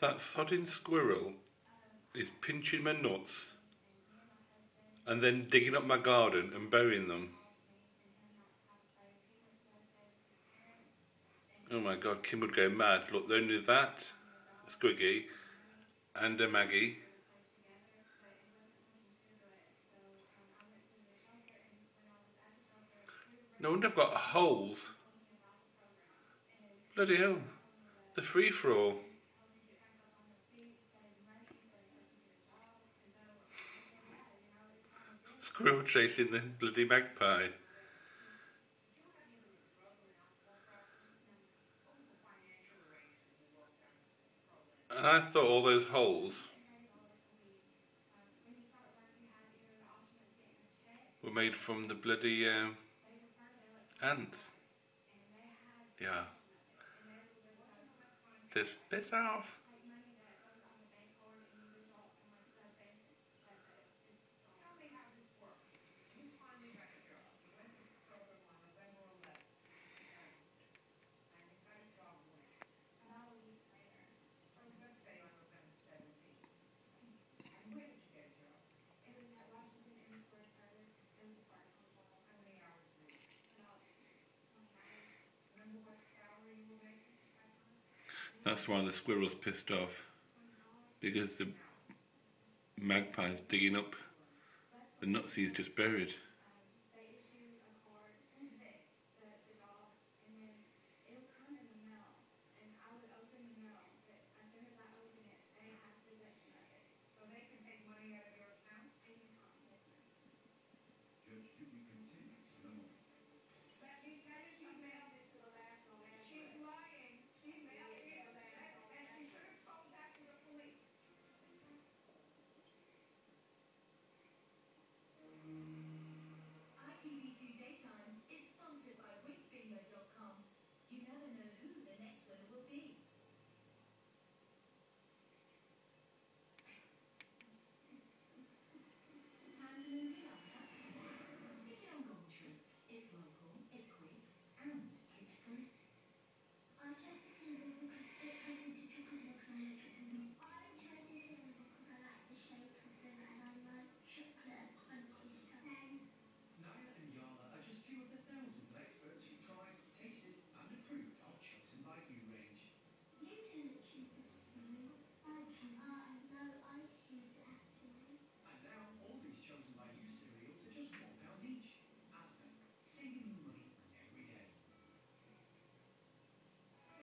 That sodding squirrel is pinching my nuts and then digging up my garden and burying them. Oh my god, Kim would go mad. Look, they only that, Squiggy, and a Maggie. No wonder I've got holes. Bloody hell. The free for all. Squirrel chasing the bloody magpie. And I thought all those holes were made from the bloody um, ants. Yeah. This piss off. That's why the squirrel's pissed off. Because the magpie's digging up the nuts he's just buried.